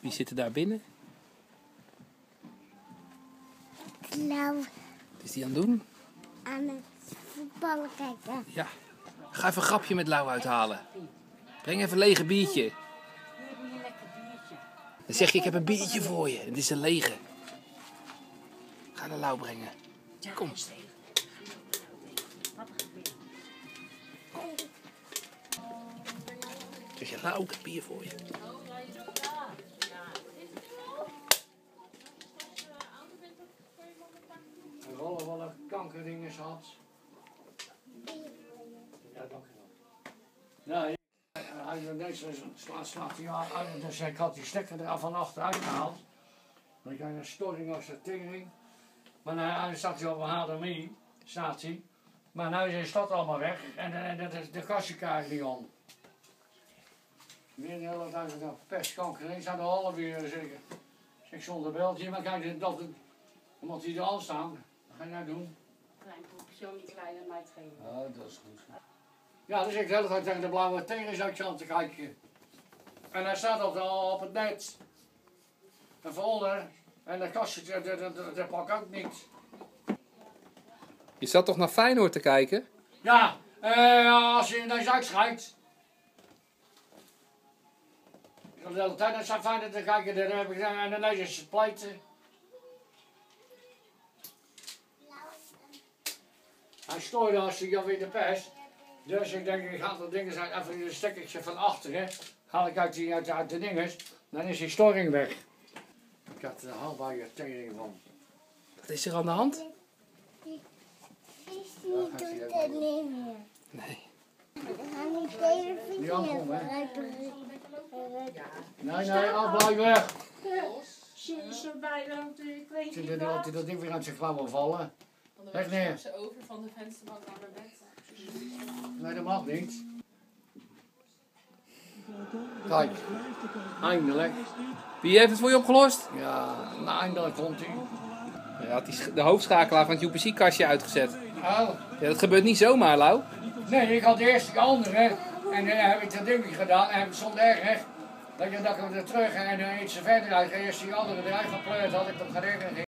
Wie zit er daar binnen? Nou, Wat is die aan het doen? aan het voetballen kijken. Ja. Ga even een grapje met Lau uithalen. Breng even een lege biertje. Dan zeg je, ik heb een biertje voor je. Het is een lege. Ga naar Lau brengen. Kom. Zeg je, Lau, ik heb bier voor je. En rollen wel een kankerdingen had. Ja, dank je wel. Nee, hij deze slaat, slaat hij uit. Dus ik had die stekker er van achteruit gehaald. Dan krijg je een storing of zijn tering. Maar nu hij staat hij op een HDMI, staat hij. Maar nu is dat allemaal weg en, en dat is de kastje krijgt niet om. Een hele dag een pestkanker. Ik zou de half uur zeker. Ik zonder beltje, maar kijk, dat, dan moet hij er al staan. Wat ga je nou doen? Klein poepje, zo niet klein het geven. Ja, dat is goed. Ja, dus ik de hele tijd tegen de blauwe tegenzakje aan te kijken. En hij staat op, de, op het net. En veronder. En dat kastje, dat, dat, dat, dat pak ook niet. Je zat toch naar Feyenoord te kijken? Ja, eh, als je in deze uitschrijft. Ik heb de hele tijd naar fijn te kijken, dan heb ik en dan is het pleiten. Hij stoorde als hij alweer de pers. Dus ik denk, ik ga dat ding zijn even een stekkertje van achteren. Haal ik uit, die, uit, uit de dinges, dan is die storing weg. Ik had er half je tering van. Wat is er aan de hand? Die doet het niet meer. Nee. We gaan die televisie Die even hè? Nee, nee, al blijf weg. Zie je zo bij dan de Zit kleedje er altijd dat ding weer uit zijn klauwen vallen? Dan Echt neer. ze over van de vensterbank naar mijn bed. Nee, dat mag niet. Kijk, eindelijk. Wie heeft het voor je opgelost? Ja, nou, eindelijk komt hij. Hij had die de hoofdschakelaar van het UPC-kastje uitgezet. Oh, Ja, dat gebeurt niet zomaar, Lau. nee, ik had eerst de andere. En dan heb ik dat ding gedaan en het stond erg. Dat je dat ik hem er terug en dan iets verder uit. Eerst die andere eruit gepleurd had ik hem gereden.